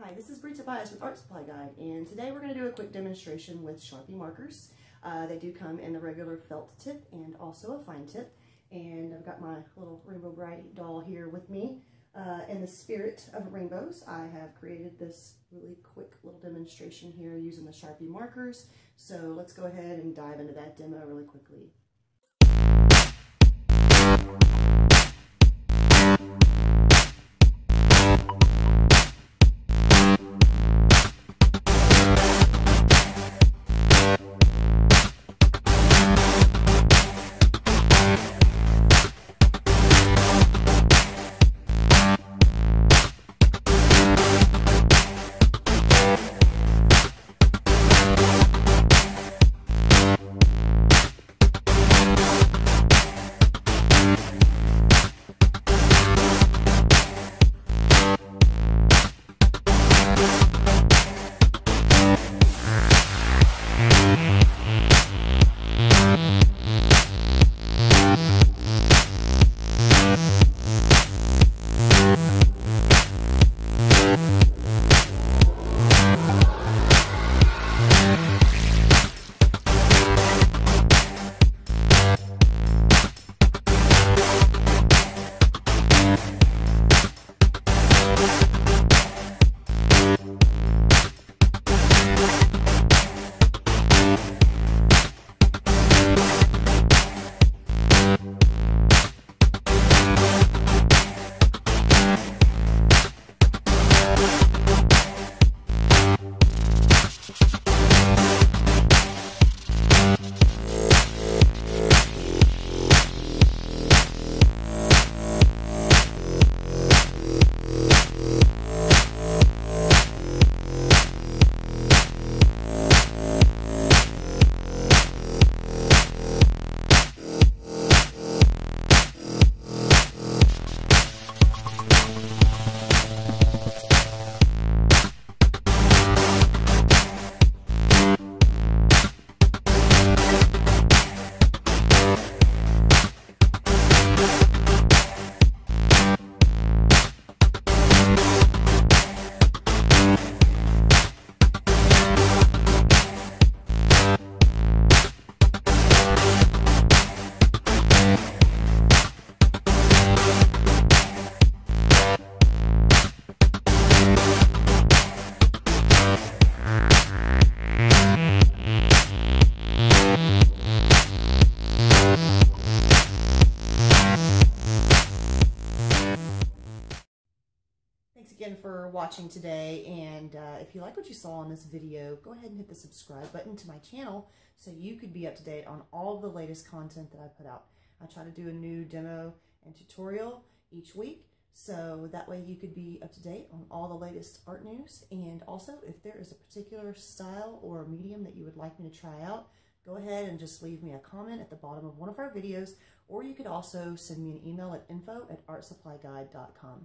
Hi, this is Bree Tobias with Art Supply Guide, and today we're going to do a quick demonstration with Sharpie markers. Uh, they do come in the regular felt tip and also a fine tip, and I've got my little Rainbow Brite doll here with me. Uh, in the spirit of rainbows, I have created this really quick little demonstration here using the Sharpie markers, so let's go ahead and dive into that demo really quickly. Thanks again for watching today, and uh, if you like what you saw in this video, go ahead and hit the subscribe button to my channel so you could be up to date on all the latest content that I put out. I try to do a new demo and tutorial each week, so that way you could be up to date on all the latest art news, and also if there is a particular style or medium that you would like me to try out, go ahead and just leave me a comment at the bottom of one of our videos, or you could also send me an email at info at artsupplyguide.com.